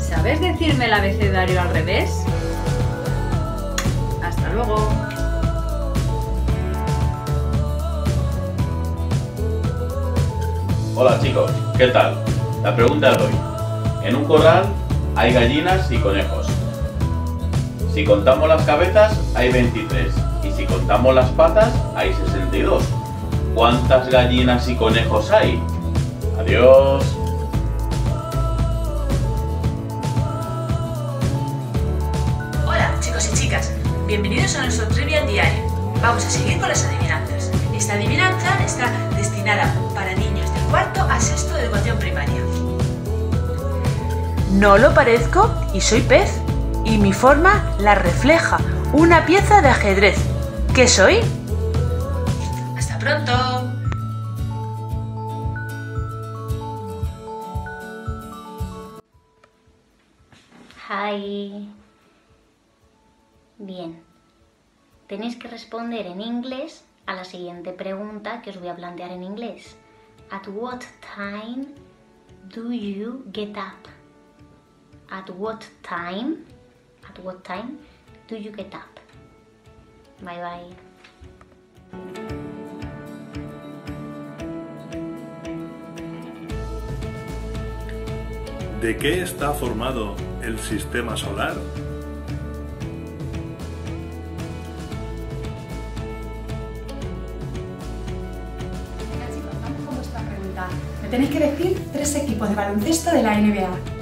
¿Sabes decirme el abecedario al revés? Hasta luego. Hola chicos, ¿qué tal? La pregunta de hoy. En un corral hay gallinas y conejos. Si contamos las cabezas hay 23 y si contamos las patas hay 62. ¿Cuántas gallinas y conejos hay? Adiós. Bienvenidos a nuestro Trivial Diario. Vamos a seguir con las adivinanzas. Esta adivinanza está destinada para niños del cuarto a sexto de educación primaria. No lo parezco y soy pez, y mi forma la refleja una pieza de ajedrez. ¿Qué soy? Hasta pronto. Hi. Bien. Tenéis que responder en inglés a la siguiente pregunta que os voy a plantear en inglés. At what time do you get up? At what time? At what time do you get up? Bye bye. ¿De qué está formado el sistema solar? Me tenéis que decir tres equipos de baloncesto de la NBA.